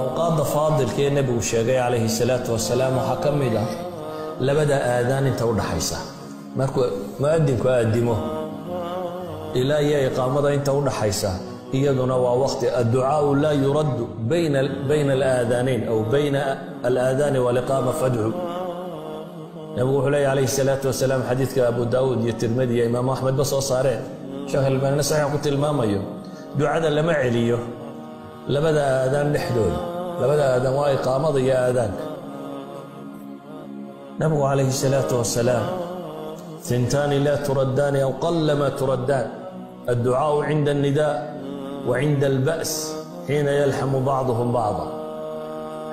awqaadda faadilka ee nebigu sheegay calayhi salaatu wasalaam waxaa ka mid ah labada aadaan inta u dhaxaysa. Markuu mu'adinku aadimo ilaa iyo iqaamada inta u dhaxaysa iyaduna waa waqti adducaau laa yuraddu bayna alaadaanayn aw bayna alaadaani waliqaama fadcu nebigu wuxuu leeya calayhi salaatu wasalaam xadiidka abu daawuud iyo tirmidi iyo imaamu axmedba soo saareen. Sheekh albaanina saxiix ku tilmaamayo ducada lama celiyo labada aadaan dhexdooda labada aadaan waa iqaamada iyo aadaanka nabigu calayhi salaatu wasalaam hintaani laa turaddaani aw qallama turaddaan adducaau cinda alnidaa wa cinda alba's xiina yalxamu bacduhum bacda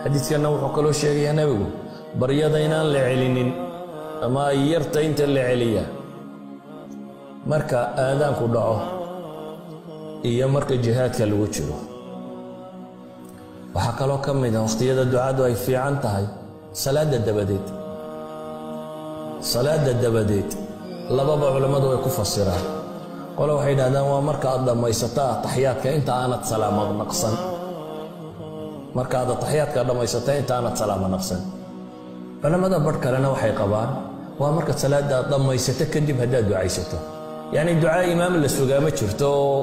xadiidkanna wuxuu kaloo sheegayaa nebigu baryada inaan la celinin ama ay yarta inta la celiyaa marka aadaanku dhaco waxaa kaloo ka mid ah wakhtiyada ducadu ay fiican tahay salaadda dabadeed. Salaadda dabadeed lababa culammadu way ku fasiraan. Qole waxay yidhahdaan waa marka aad dhammaysata ataxyaadka inta aanad salaamo naqsan marka aad ataxyaadka dhammaysata inta aanad salaamo naqsan culammada barh kalena waxay qabaan waa marka salaadda aad dhammaysato kadib haddaad ducaysato. Yacni ducaa imaam la sugaa ma jirto oo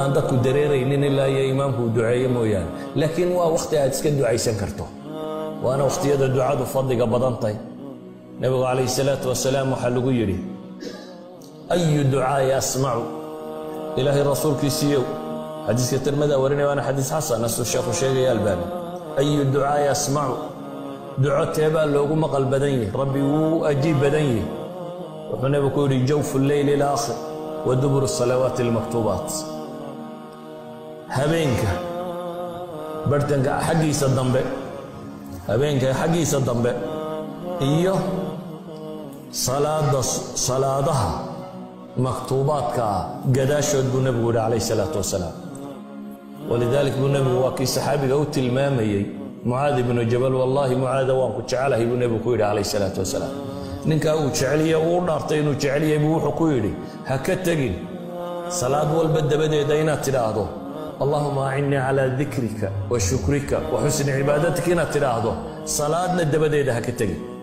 aan dadku dareeraynin ilaa iyo imaamku uu duceeyo mooyaane. Laakiin waa wakhti aad iska ducaysan karto. Waana wakhtiyada ducadu fadliga badan tahay. Nebigu calayhi salaatu wasalaam waxaa lagu yidhi ayu ducaa'i asmacu ilaahay rasuulkiisiiyow xadiiska tirmada warinaya waana xadiis xasan asuu sheekhu sheegaya albaani ayu ducaa'i asmacu duco teebaa loogu maqal badan yahi rabbi wuu ajiib badan yahi wuxuu nebigu ku yidhi jawfu leyli ilaakhir wa duburu salawaati almaktuubaat habeenka barhtanka xaggiisa dambe habeenka xaggiisa dambe iyo salaada salaadaha maktuubaadka ah gadaashood buu nebigu yidhi calayh salaatu wasalaam. Walidalik buu nebigu waa kii saxaabiga u tilmaamayey mucaad ibnu jabal wallaahi mucaada waan ku jecelahay buu nebigu ku yidhi calayh salaatu wasalaam. Ninkaa uu jeceliye uu dhaartay inuu jecelyahay buu wuxuu ku yidhi ha ka tegin salaad walba dabadeeda inaad tidhaahdo allahuma acinnii calaa dikrika wa shukrika wa xusni cibaadatika inaad tidhaahdo salaadna dabadeeda ha ka tegin